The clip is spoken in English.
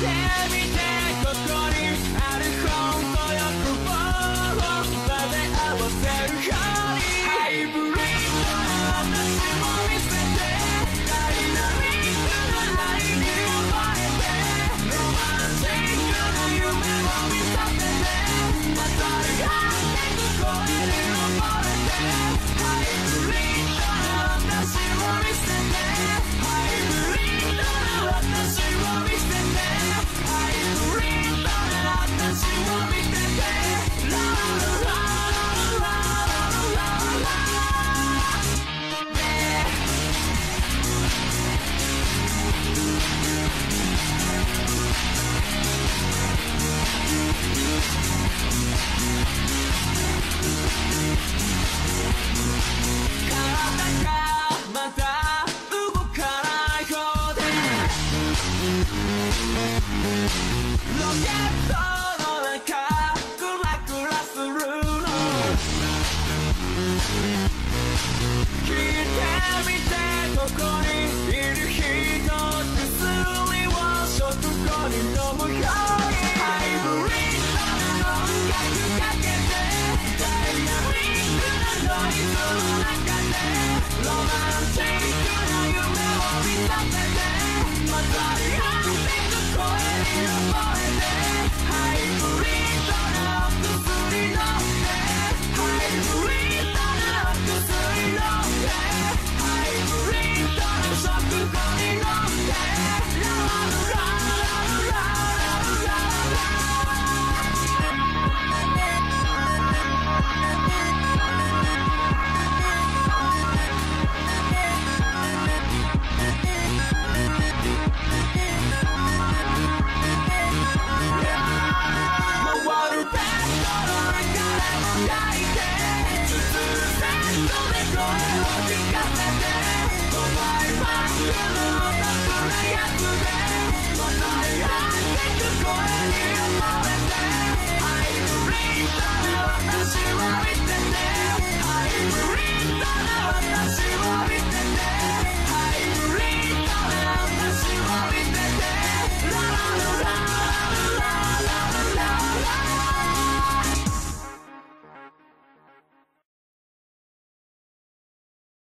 tear me down. My body, the I